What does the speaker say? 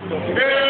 Ei!